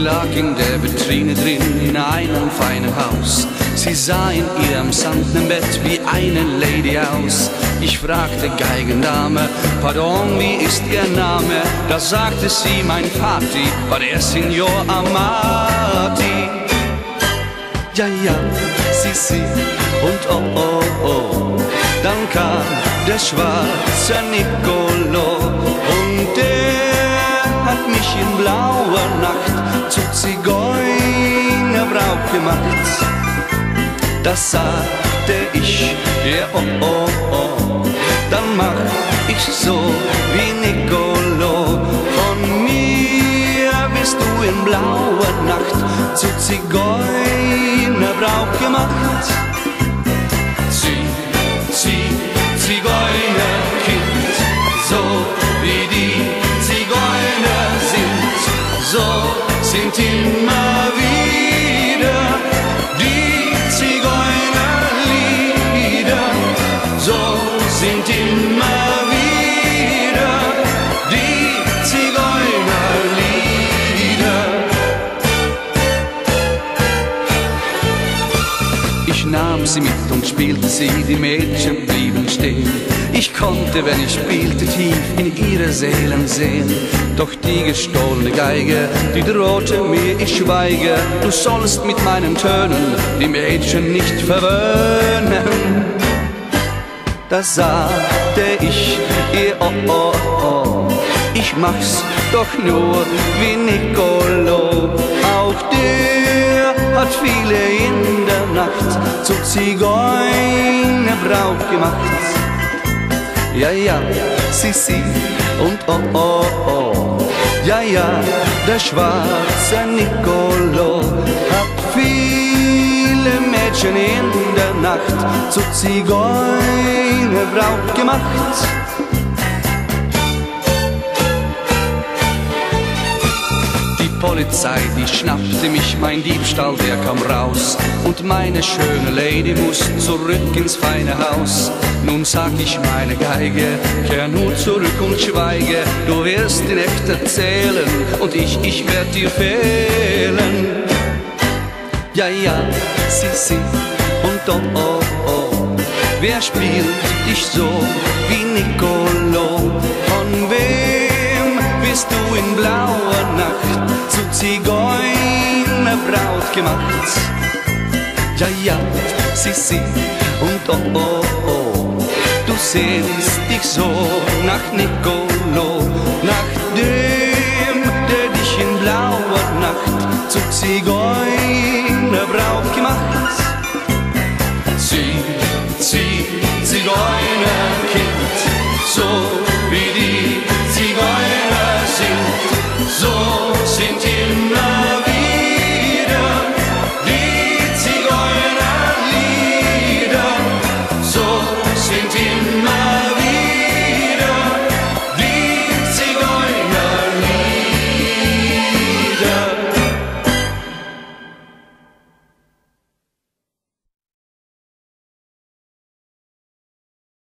lag in der Vitrine drin in einem feinen Haus. Sie sah in ihrem samtnen Bett wie eine Lady aus. Ich fragte Geigendame, pardon, wie ist ihr Name? Da sagte sie, mein Vati war der Signor Amati. Ja, ja, sie, sie und oh, oh, oh. Dann kam der schwarze Nicolo und der mich in blauer Nacht zu Zigeunerbraut gemacht. Das sagte ich, ja oh oh oh, dann mach ich so wie Nicolo. Von mir bist du in blauer Nacht zu Zigeunerbraut gemacht. Sind immer wieder die Zigeunerlieder, so sind immer nahm sie mit und spielte sie, die Mädchen blieben stehen. Ich konnte, wenn ich spielte, tief in ihre Seelen sehen. Doch die gestohlene Geige, die drohte mir, ich schweige. Du sollst mit meinen Tönen die Mädchen nicht verwöhnen. Da sagte ich ihr, oh, oh, oh, ich mach's doch nur wie Nicolo. Auch der hat viele in der Nacht zu Zigeunerbraut gemacht. Ja, ja, sie, sie und oh, oh, oh. Ja, ja, der schwarze Nicolo hat viele Mädchen in der Nacht zu Zigeunerbraut gemacht. Polizei, die schnappte mich, mein Diebstahl, der kam raus. Und meine schöne Lady muss zurück ins feine Haus. Nun sag ich meine Geige, kehr nur zurück und schweige. Du wirst in echt erzählen und ich, ich werd dir fehlen. Ja, ja, sie, sie und oh, oh, oh. Wer spielt dich so wie Nicolo? Von wem bist du in zu Zigeunerbraut gemacht? Ja, ja, sie, sie und oh, oh, oh. Du sehnst dich so nach Nicolo, nach dem, der dich in blauer Nacht zu Zigeunerbraut